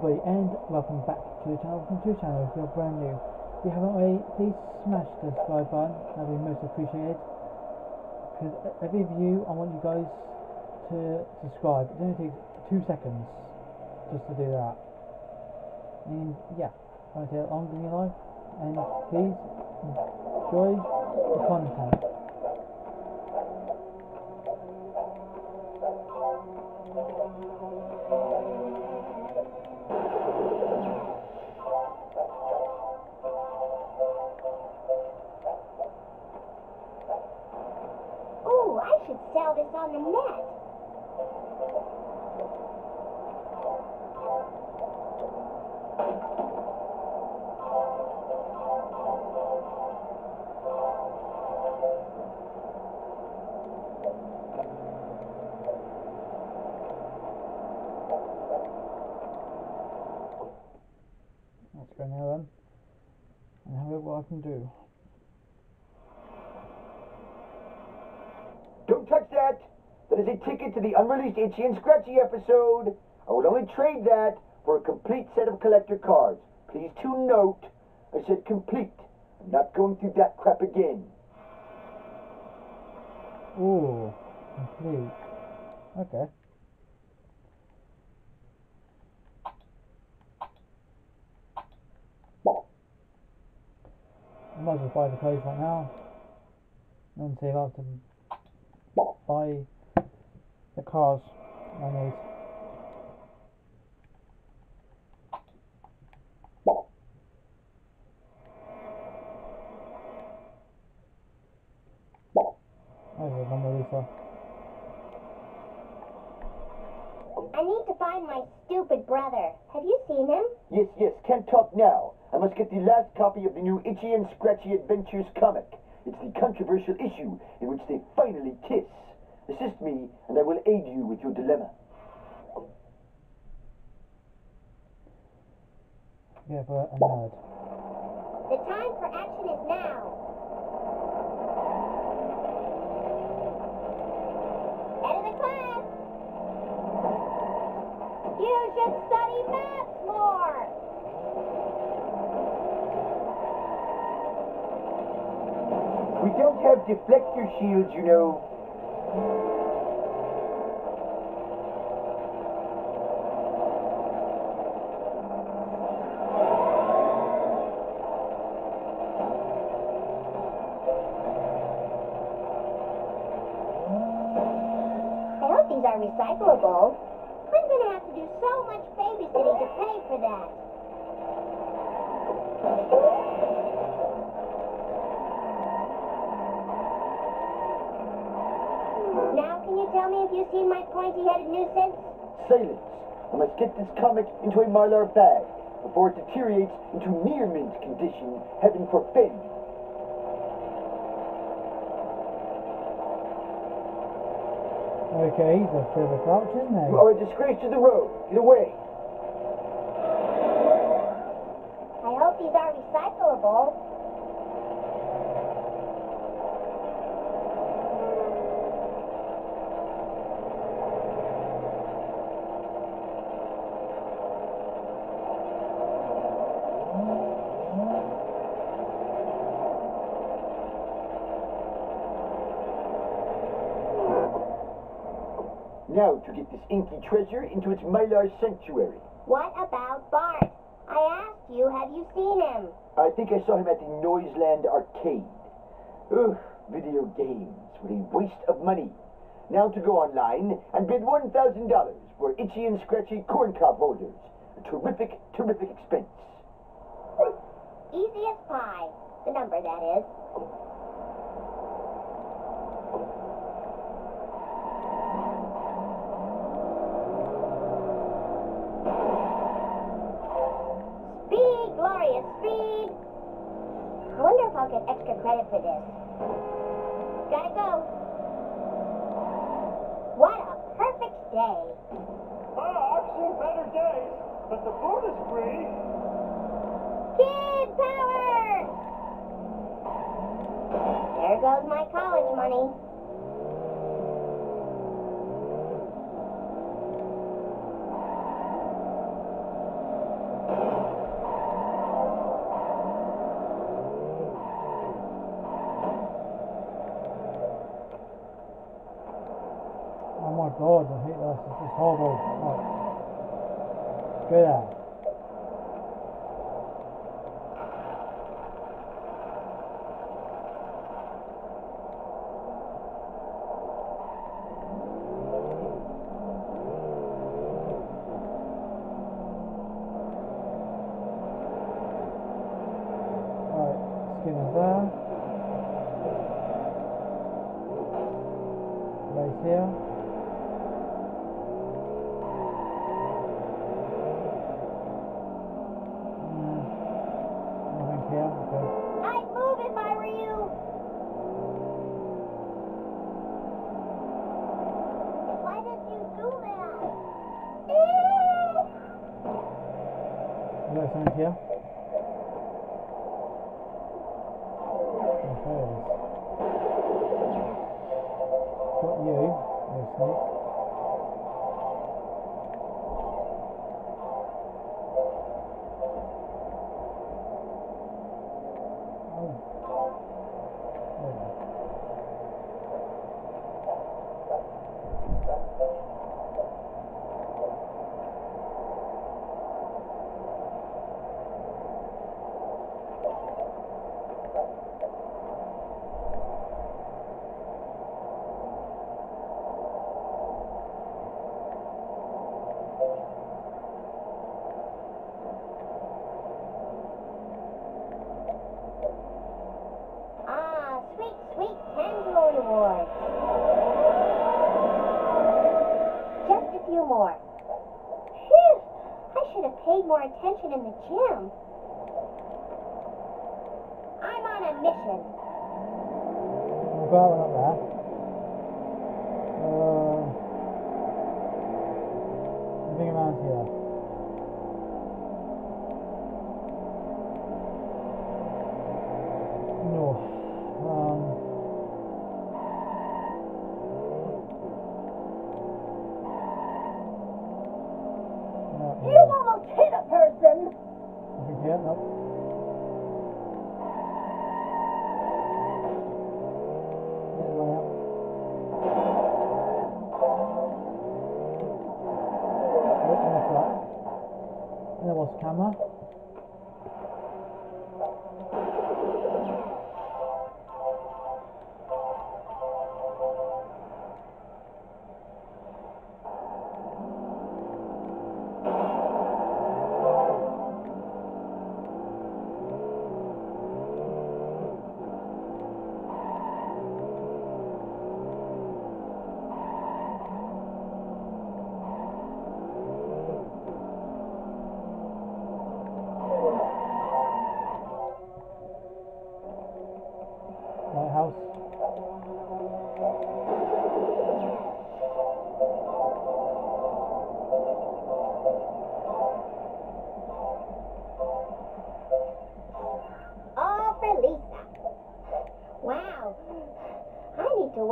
everybody, and welcome back to the channel. To the channel if you're brand new. If you haven't already, please smash the subscribe button. That'd be most appreciated. Because every view, I want you guys to subscribe. It only takes two seconds just to do that. And yeah, I want to take longer in your life. And please enjoy the content. Can do. Don't touch that! That is a ticket to the unreleased Itchy and Scratchy episode. I will only trade that for a complete set of collector cards. Please to note, I said complete. I'm not going through that crap again. Ooh, complete. Okay. I might as well buy the clothes right now. And then save up to buy the cars I need. There's a number Lisa. I need to find my stupid brother. Have you seen him? Yes, yes, can't talk now. I must get the last copy of the new Itchy and Scratchy Adventures comic. It's the controversial issue in which they finally kiss. Assist me, and I will aid you with your dilemma. Yeah, for a nerd. The time for action is now. Head of the class. You should study maths more. We don't have deflector shields, you know. I hope these are recyclable. I'm gonna have to do so much babysitting to pay for that. Now, can you tell me if you've seen my pointy-headed nuisance? Silence. I must get this comic into a mylar bag before it deteriorates into near mint condition, heaven forbid. Okay, he's a bit of a grouch, isn't he? You are a disgrace to the road. Get away. I hope these are recyclable. To get this inky treasure into its mylar sanctuary. What about Bart? I asked you, have you seen him? I think I saw him at the Noiseland Arcade. Ugh, video games. What a waste of money. Now to go online and bid $1,000 for itchy and scratchy corncob holders. A terrific, terrific expense. Easy as pie. The number, that is. Oh. Speed, glorious speed. I wonder if I'll get extra credit for this. Gotta go. What a perfect day. Ah, I've seen better days, but the food is free. Kid power! There goes my college money. my god, I hate this. This is horrible. Nothing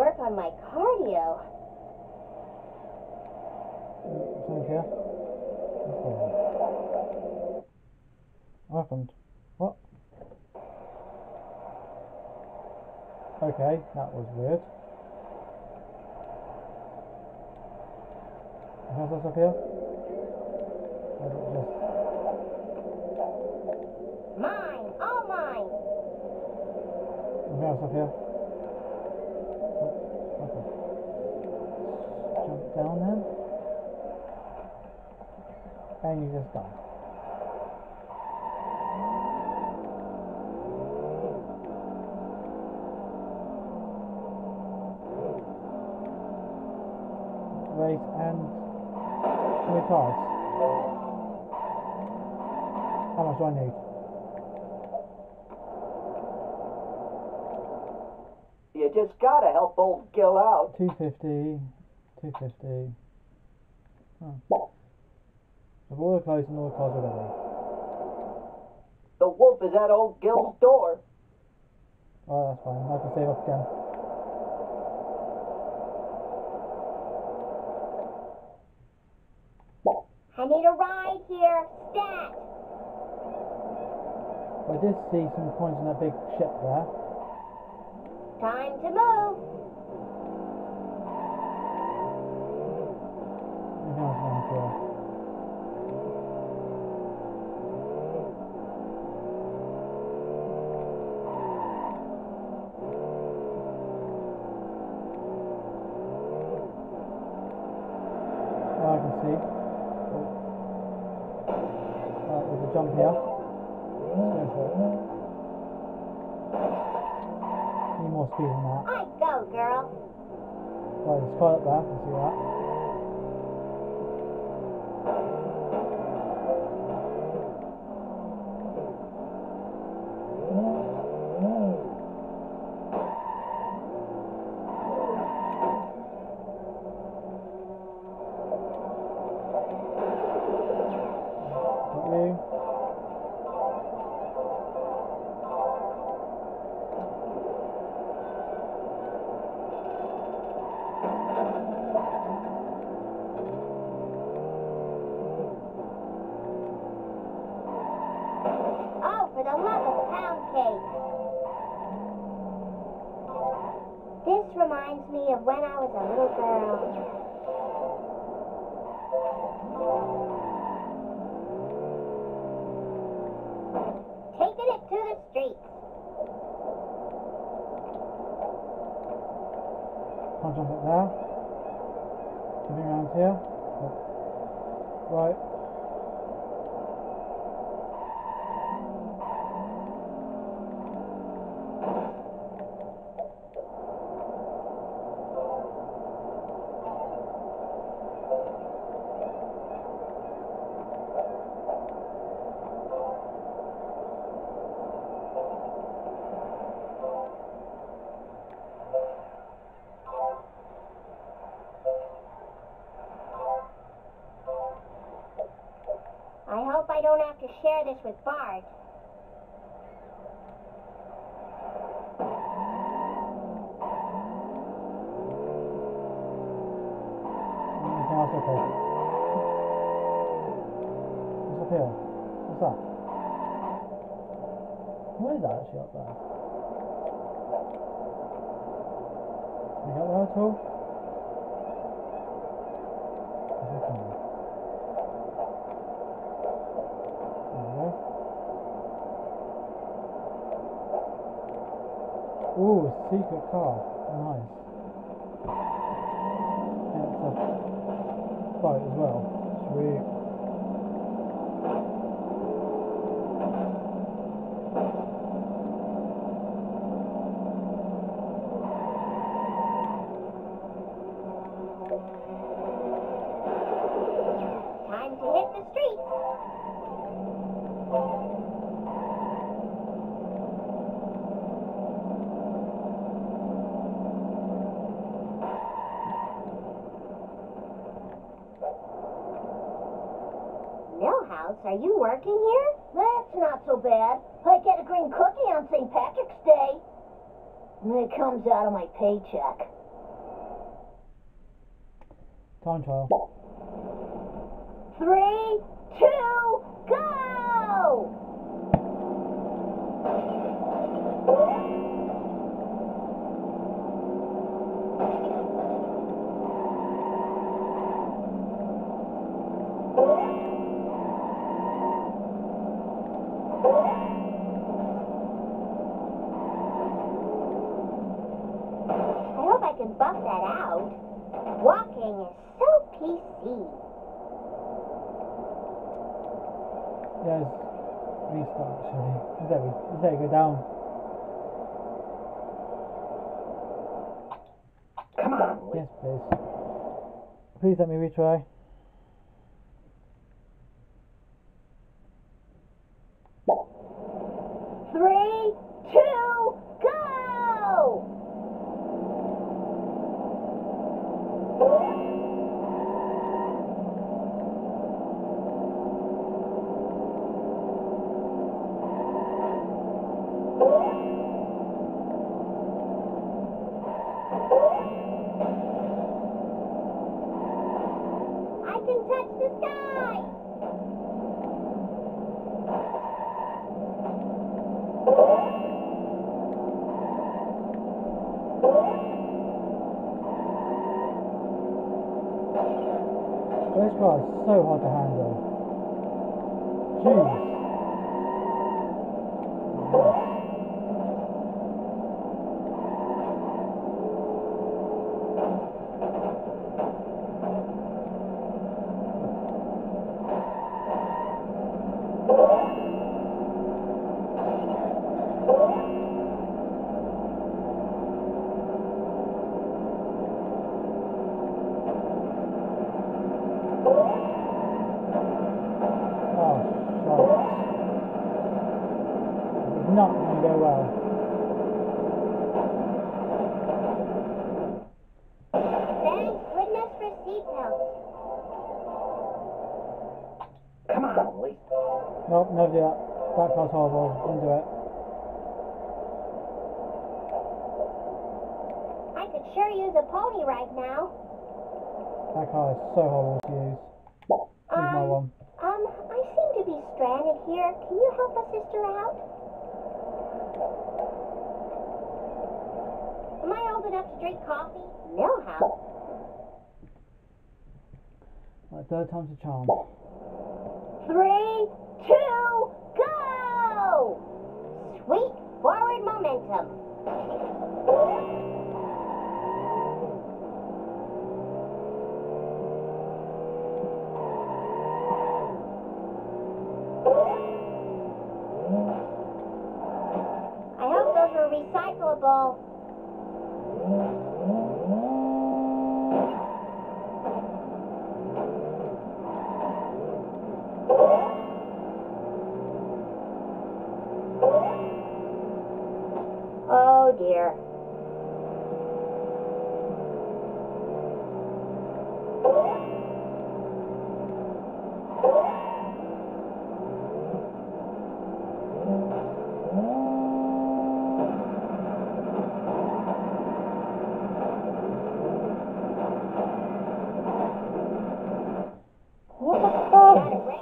work on my cardio. Something here. What's there? What happened? What? Okay, that was weird. How's this up here? Or is it just Mine, all mine. anything else up here? Oh, okay. Jump down then. And you just die. Race and many cars? How much do I need? You just gotta help old Gil out. 250, 250. Oh. I've the clothes and all the cars already. The wolf is at old Gil's door. Oh, that's fine. I can save up again. I need a ride here. Stat. I did see some coins in that big ship there. Time to move. here I can see. Oh. Right, there's a jump here. Let's go for it. Need more speed than that. I go, girl. Right, there's quite up there, I can see that. Got you. Oh, for the love of pound cake. This reminds me of when I was a little girl. Taking it to the streets. Can't jump up there. Coming around here. Oh. Right. I hope I don't have to share this with Bart. Up? What's up here? What's that? What is that actually up there? You got that at all? Is it coming? There we go. Ooh, secret car. Nice. And it's a boat as well. Sweet. Time to hit the streets. Milhouse, are you working here? That's not so bad. I get a green cookie on St. Patrick's Day. And it comes out of my paycheck. Time trial. Three, two, go! I hope I can buff that out. Walking is so PC. Yeah, it's restart actually. Is that is that go down? Come on, Yes, please. Please let me retry. Brasil. So to use. Here's my Um, one. Um, I seem to be stranded here. Can you help a sister out? Am I old enough to drink coffee? No, how? Right, third time's a charm. Three, two, go! Sweet forward momentum. I hope those were recyclable. Oh dear. What the Got fuck? it, Rick.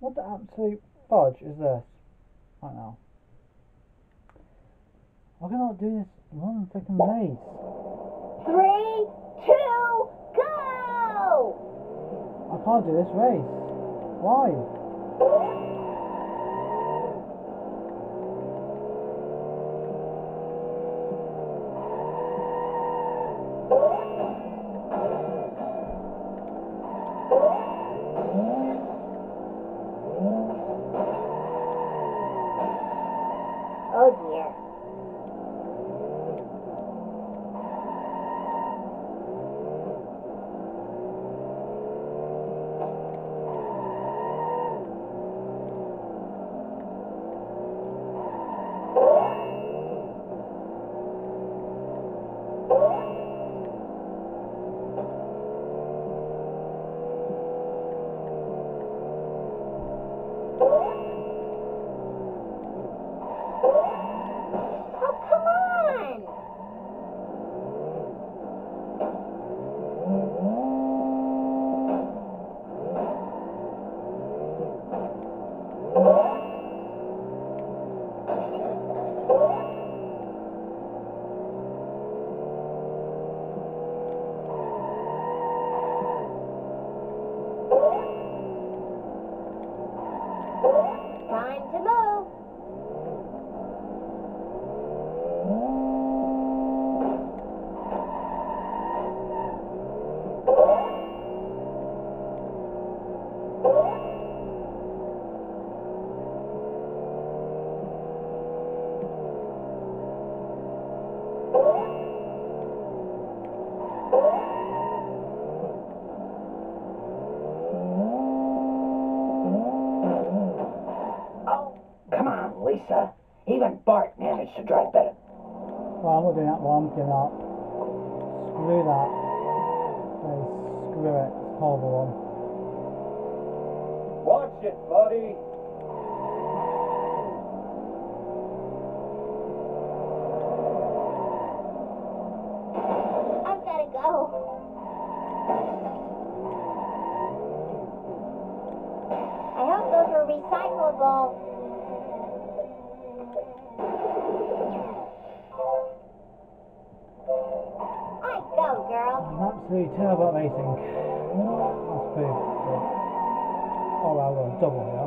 What the absolute fudge is this? Right now. I not do this one freaking race? Three, two, go! I can't do this race. Why? Doing that one. I'm giving up. Screw that. Hey, screw it. It's a horrible one. Watch it, buddy. I've got to go. I hope those were recyclable. You tell about racing. That's cool. Oh double.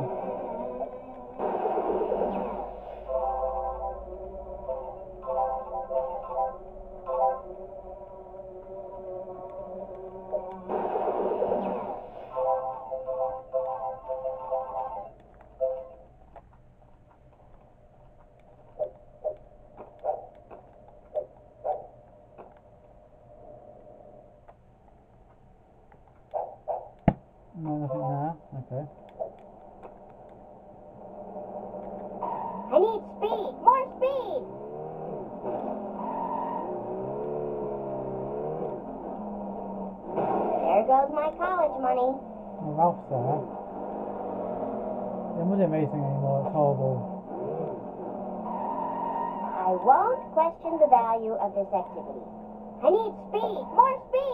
My college money. Well, Ralph's there. It wasn't racing anymore, it's horrible. I won't question the value of this activity. I need speed! More speed!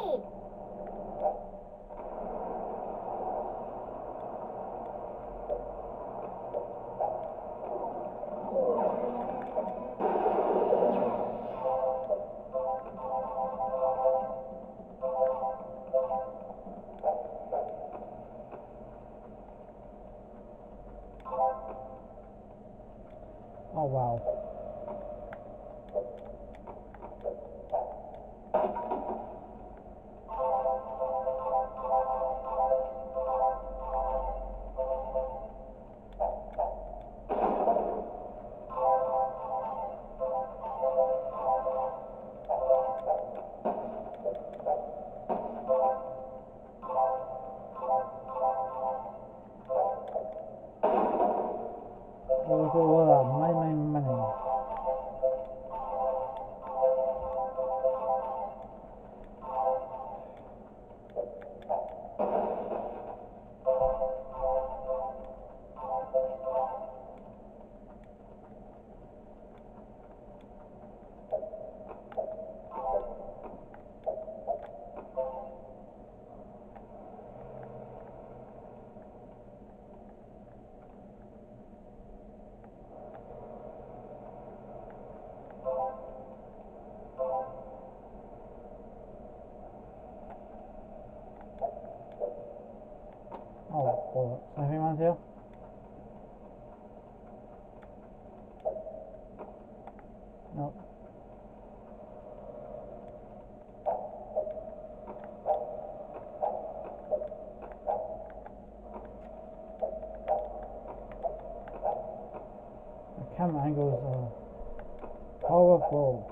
Camera angles are uh, horrible.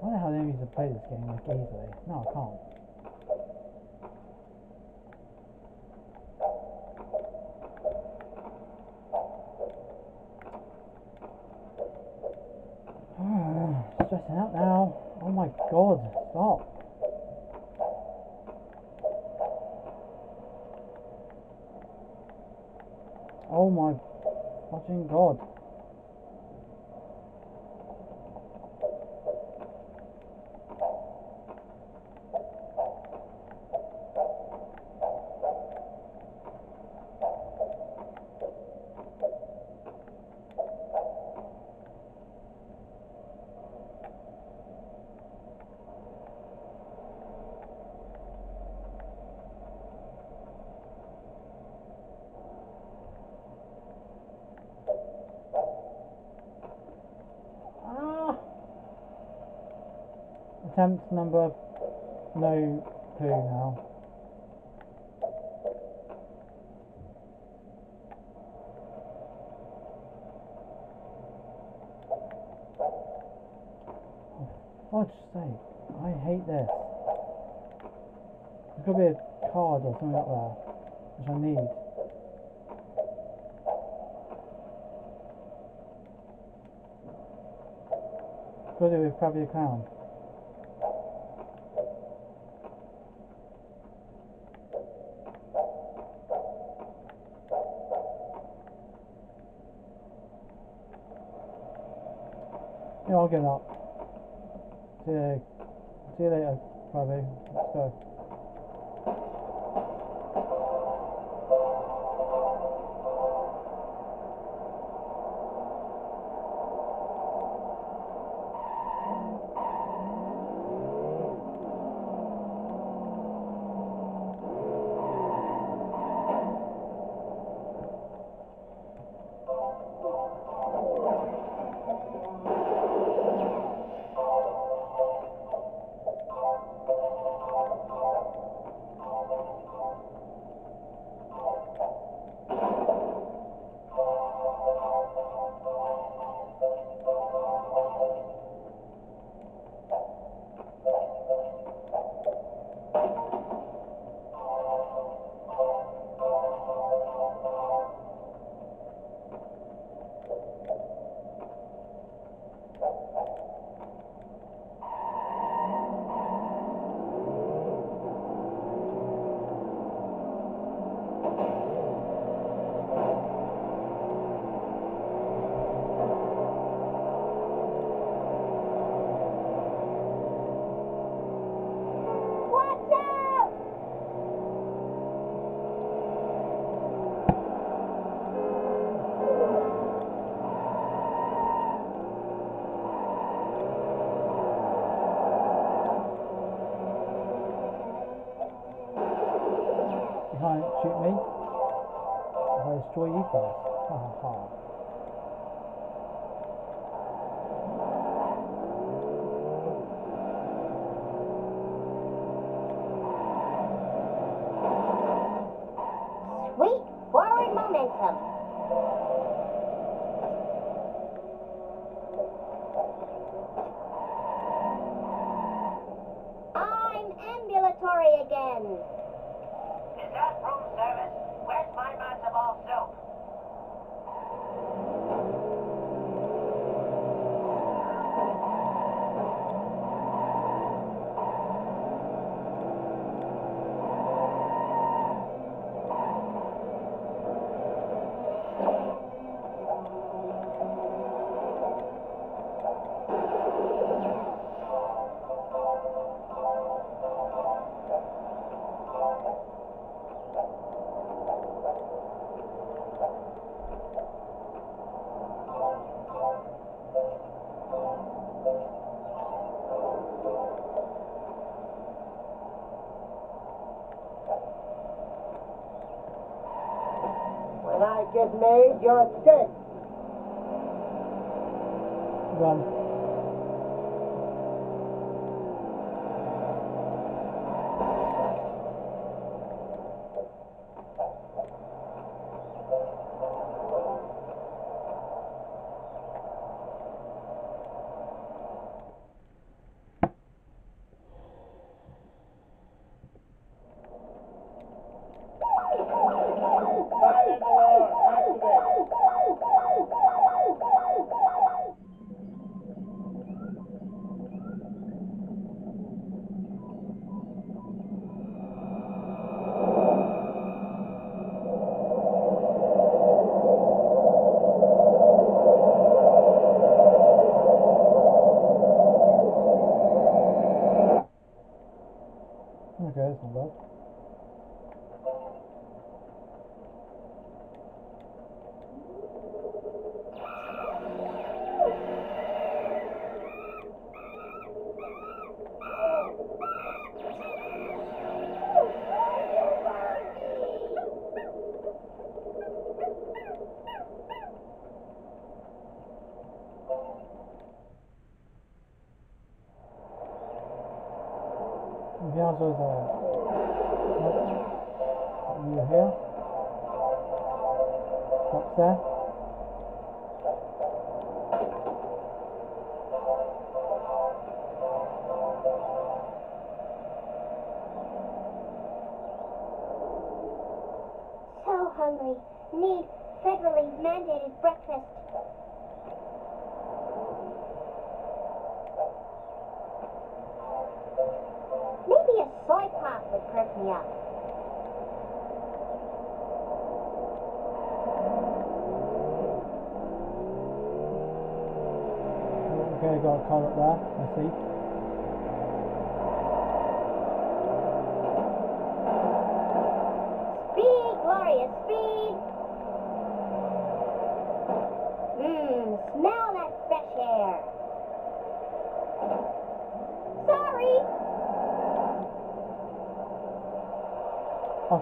Why the hell didn't used to play this game like easily? No, I can't. Stressing out now. Oh my god, stop. Oh my fucking god. Attempt number no two now. Fudge sake, I hate this. There's gotta be a card or something up there, which I need. Got it with probably a clown. Yeah, I'll get up. See you, see you later, probably. Let's go. Ha ha ha. Sweet forward momentum. I'm ambulatory again. Is that room service? Where's my matzo ball soup? Get made, you're dead. Run. Fire alarm, activate. Okay, that's not bad. Bien joué, ça. You here? Up there? So hungry. Need federally mandated breakfast. Maybe a would perk me up. Okay, got a up there, I see.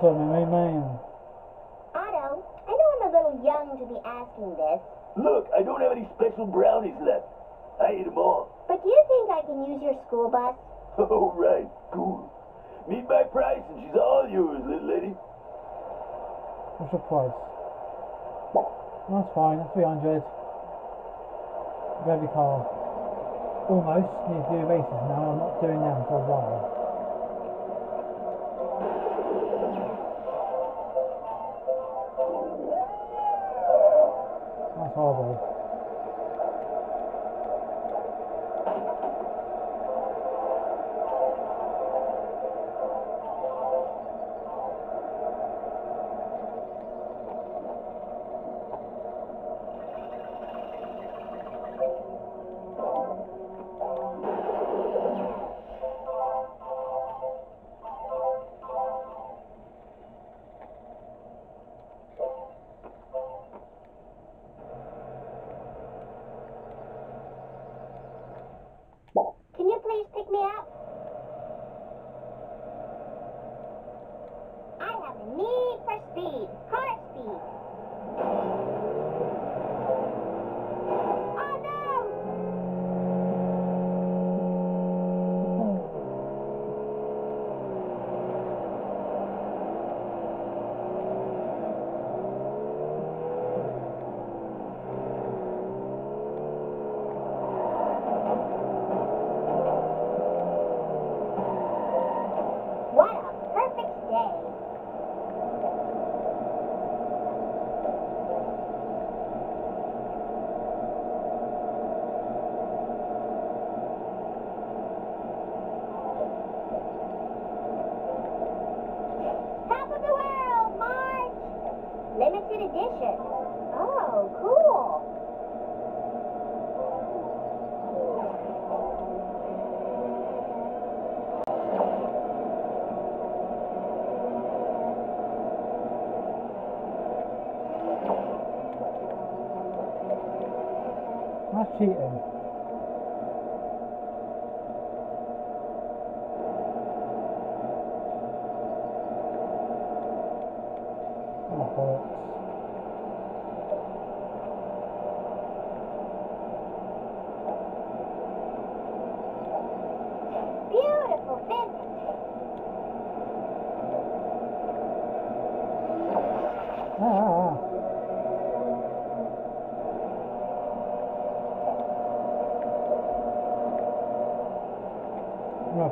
Otto, my main man. Otto, I know I'm a little young to be asking this, Look, I don't have any special brownies left. I ate them all. but do you think I can use your school bus? Oh, right. Cool. Meet my price and she's all yours, little lady. What's your price? That's fine, that's 300. Grab your car. Almost. Need to do races now, I'm not doing them for a while. Horrible.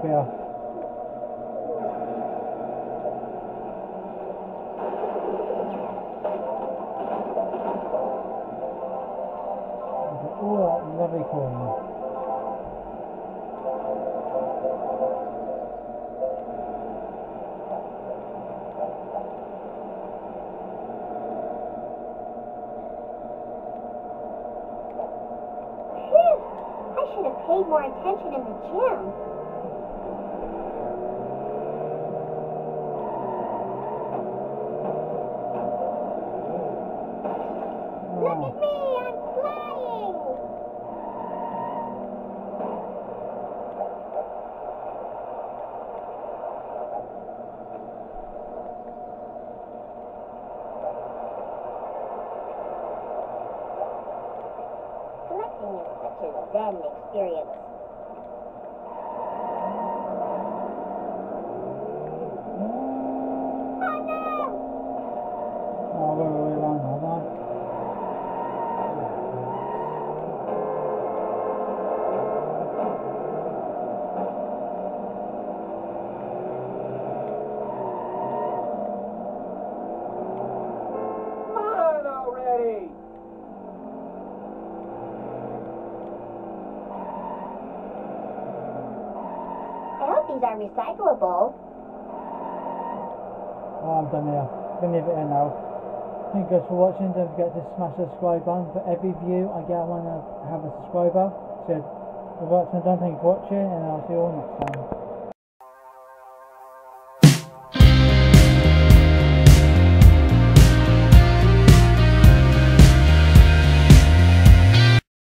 Up here. Oh, that lovely corner. Phew. I should have paid more attention in the gym. Look Oh. at me, I'm flying! Collecting is such recyclable. Oh, I'm done here. I'm Gonna leave it here now. Thank you guys for watching. Don't forget to smash the subscribe button. For every view I get, I want to have a subscriber. So, with that done, thank you for watching, and I'll see you all next time.